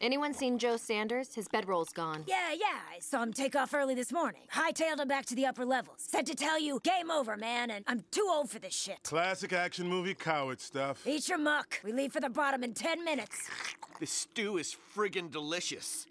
Anyone seen Joe Sanders? His bedroll's gone. Yeah, yeah, I saw him take off early this morning. Hightailed him back to the upper levels. Said to tell you, game over, man, and I'm too old for this shit. Classic action movie coward stuff. Eat your muck. We leave for the bottom in ten minutes. This stew is friggin' delicious.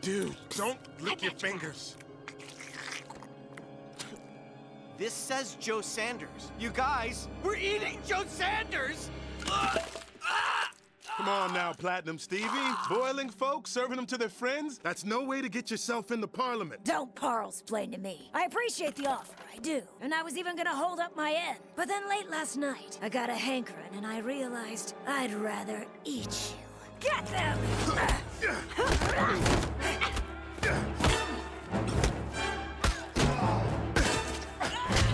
Dude, don't lick your fingers. This says Joe Sanders. You guys, we're eating Joe Sanders! Come on now, Platinum Stevie. Boiling folks, serving them to their friends? That's no way to get yourself into Parliament. Don't Parl explain to me. I appreciate the offer, I do. And I was even gonna hold up my end. But then late last night, I got a hankering and I realized I'd rather eat you. Get them!